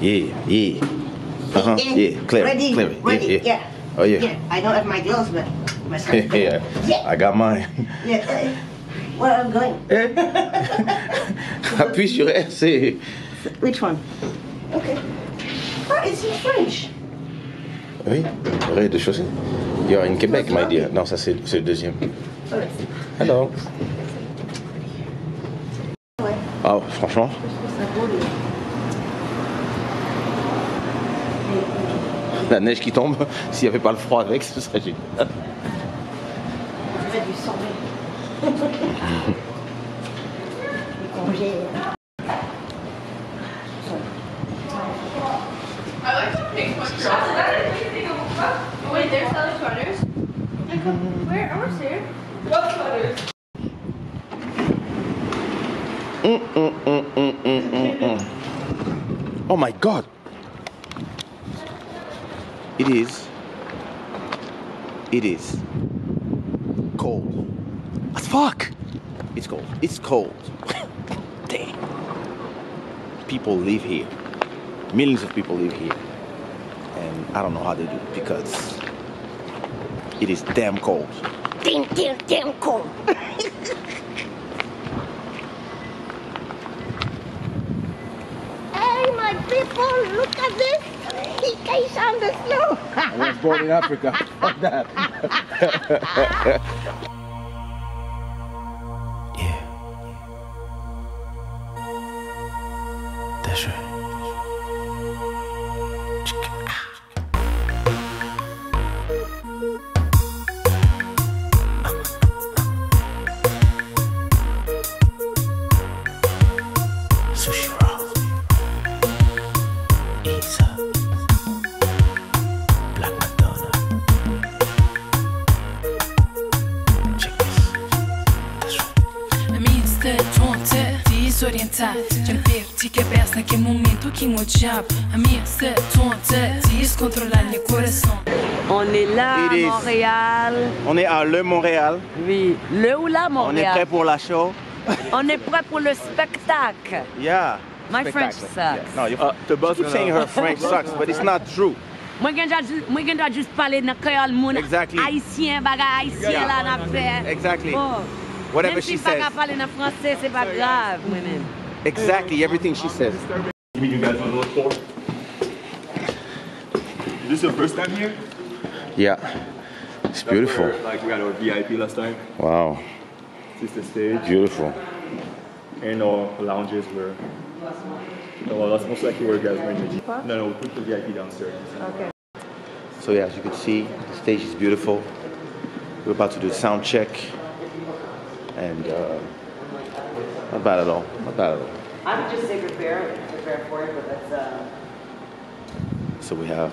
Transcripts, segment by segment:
Yeah, yeah. Uh-huh. In, Yeah, clear. Ready, clear. ready, Yeah, yeah. Oh yeah. Yeah, I don't have my gloves, but my yeah. Yeah. I got mine. Yeah. uh, Where I'm going? Appuie sur RC. Which one? Okay. Oh, it's in French. Oui, rez-de-chaussée. You're in Québec, my dear. Non, ça c'est le deuxième. Ouais. Ah, franchement, Ça vaut le- la neige qui tombe, s'il n'y avait pas le froid avec, ce serait génial. Fait du congés. The pink one. Oh, wait, there's It is. It is cold as fuck. It's cold. It's cold. Damn. People live here. Millions of people live here. And I don't know how they do it because it is damn cold. Damn, damn, damn cold. hey, my people, look at this. He case on the snow. I was born in Africa. Fuck that. yeah. That's right. On est là Montréal. On est à Le Montréal. Oui, le ou la Montréal. On est prêt pour la show. On est prêt pour le spectacle. Yeah. My. French sucks. No, you, uh, the boss keep saying her French sucks, but it's not true. Moi, je juste parler dans. Exactly. Whatever she says. qu'à parler dans français, c'est pas grave, moi-même. Exactly, everything she says. You mean you guys want to look for? Is this your first time here? Yeah. It's beautiful. Where, like we got our VIP last time. Wow. This is the stage. Beautiful. And our lounges were. No, well, that's most likely where you guys were in the No, no, we put the VIP downstairs. Okay. So yeah, as you can see, the stage is beautiful. We're about to do a sound check. And uh, not bad at all. Not bad at all. I would just say prepare, prepare for it, but that's, uh... So we have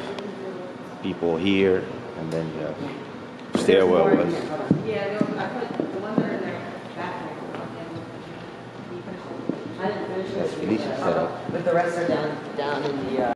people here, and then you have stairwell was. Yeah, no, I put the ones that are in there, bathroom. I didn't finish That's Felicia's setup. But the rest are down, down in the, uh...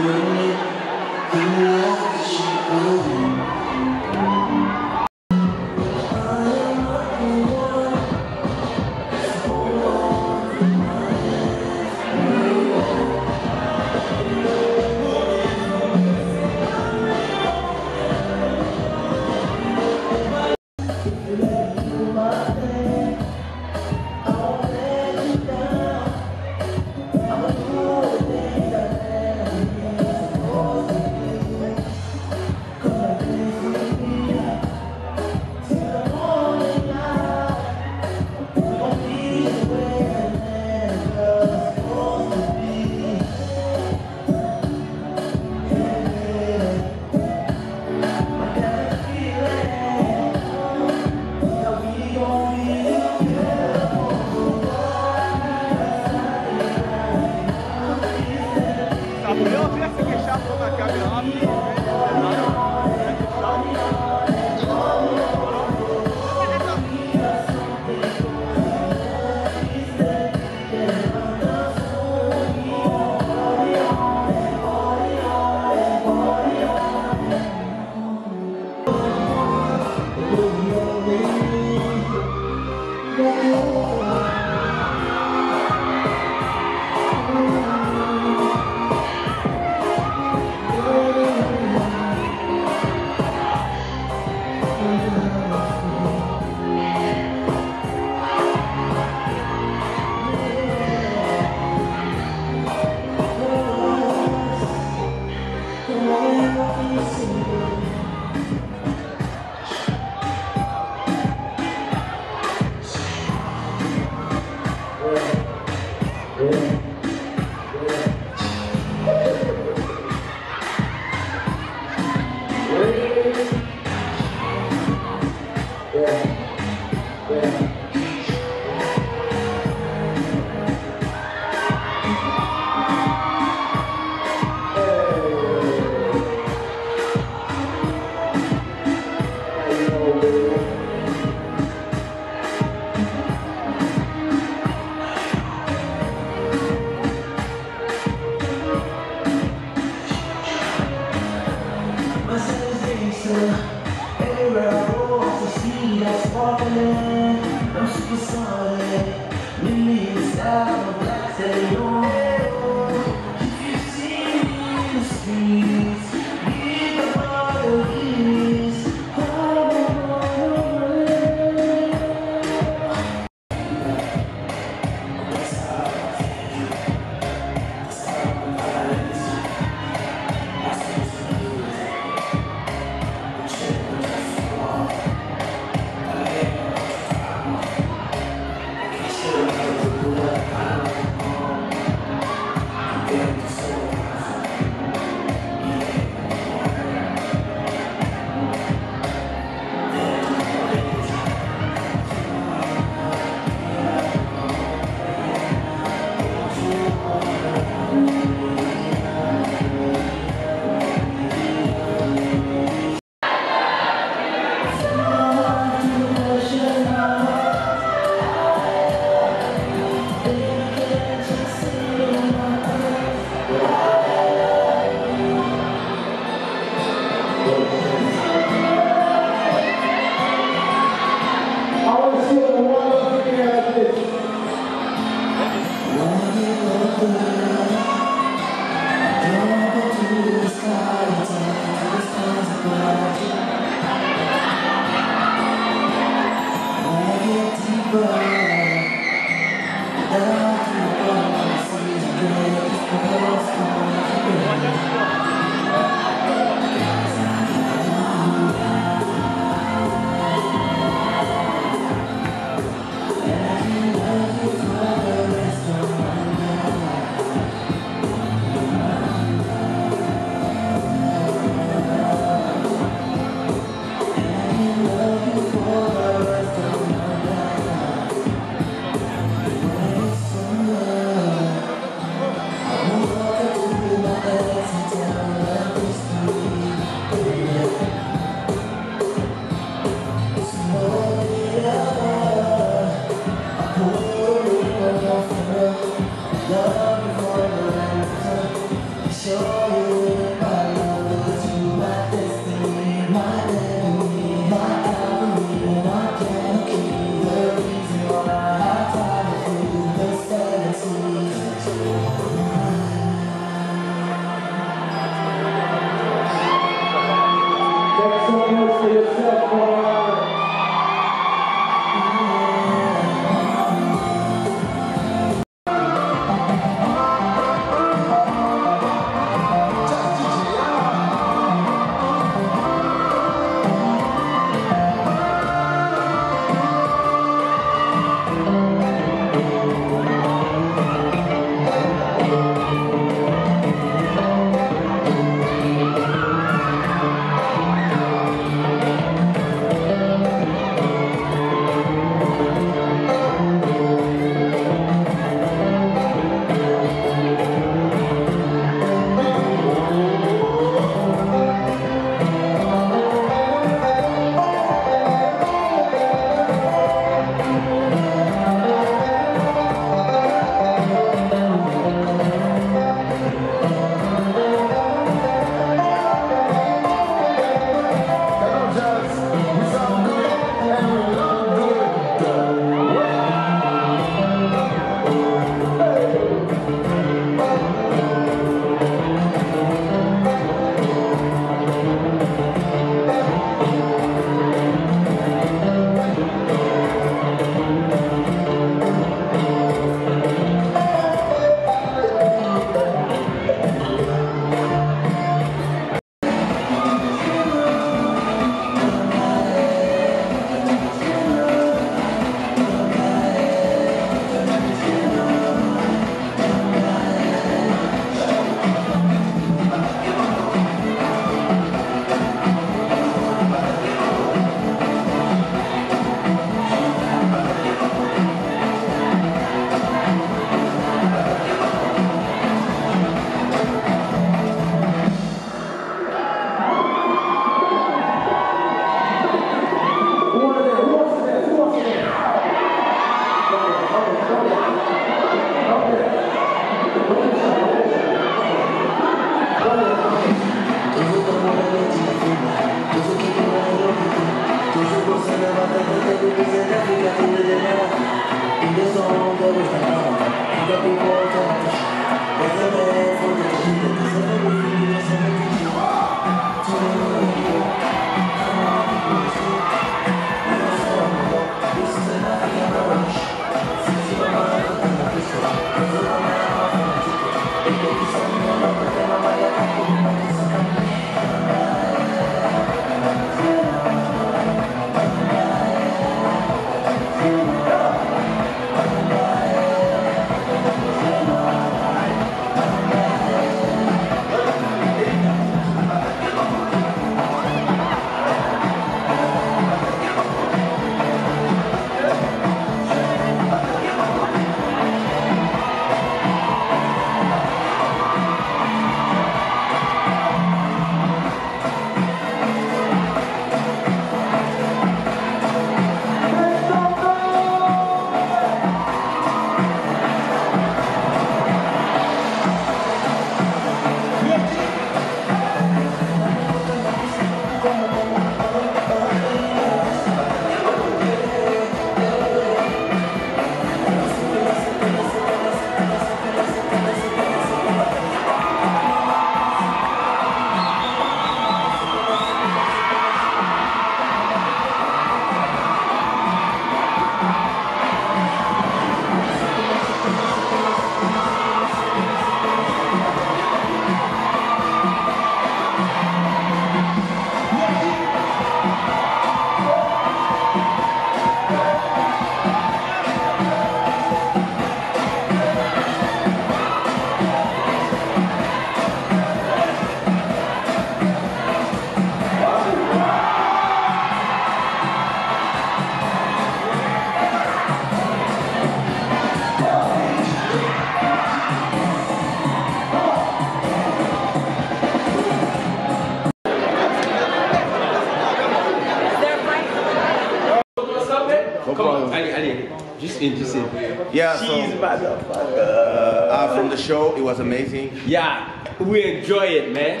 allez. Just in, just. Yeah, so Cheese, motherfucker. uh, from the show, it was amazing. Yeah, we enjoy it, man.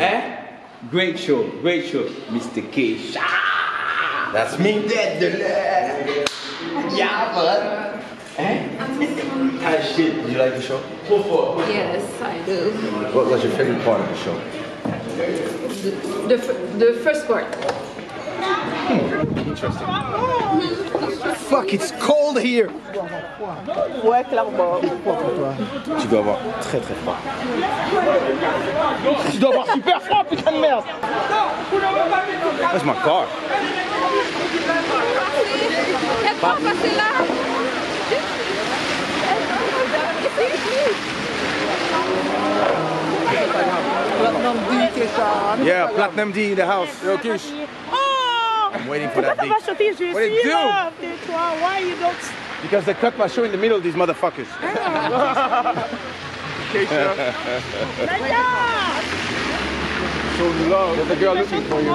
Eh? Great show, great show, Mr. Kaysha. That's me. dead. Yeah, man. Eh? Ah, shit. Did you like the show? Go. Yes, I do. What was your favorite part of the show? The, f- the first part. Hmm. Interesting. Fuck, it's cold here. Ouais, clairement. Tu dois avoir très très froid. Tu dois avoir super froid, putain de merde. That's my car. É bom passer là. Platinum D, Yeah, Platinum D in the house. Yo, Kish. I'm waiting for that Pourquoi t'as pas beat. What you do? Why you don't... Because they cut my show in the middle, these motherfuckers. Show love. There's a girl looking for you.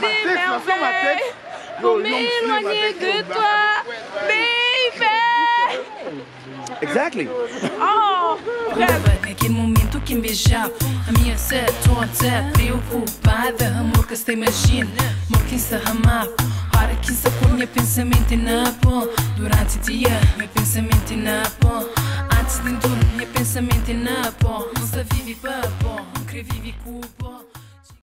des merveilles pour m'éloigner de toi, baby. Exactly. Oh! Naquele momento que me beijava A minha sede toda preocupada Amor que se imagina Amor que se amava Hora que se meu pensamento na pó Durante o dia Meu pensamento na pó Antes de tudo Meu pensamento na pó Não se vive para pó Não querer viver com o pó